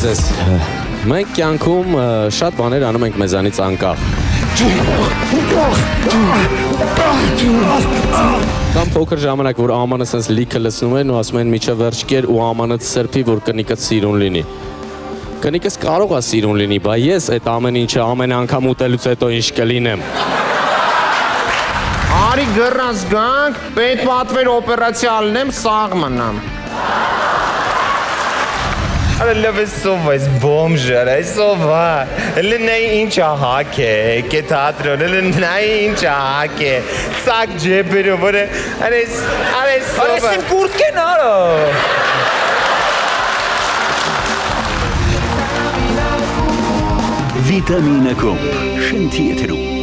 ձեզ։ Մենք կյանքում շատ բաներ անում ենք մեզանից անկախ։ Կամ փոքր ժամանակ, որ ամանը sense լիքը լցնում են ու ասում են միջը վերջ կեր ու ամանը սրբի, որ կնիկը սիրուն լինի։ Կնիկս կարող է սիրուն լինի, բայց ես այդ ամեն ինչը ամեն անգամ ուտելուց հետո ինչ կլինեմ։ Արի գրած գանք, պետ պատվեր օպերացիա ալնեմ, սաղ մնամ։ Արա լավ է սովա, ես բոմժար, այս սովա։ Հələ նայ ինչ ահակ է, կե թատրոն, հələ նայ ինչ ահակ է։ Ցակ ջեբերով, որը արես, արես սովա։ Արես իմ կուրտքեն արա։ Վիտամինը կոմպ։ Շնթի եթերում։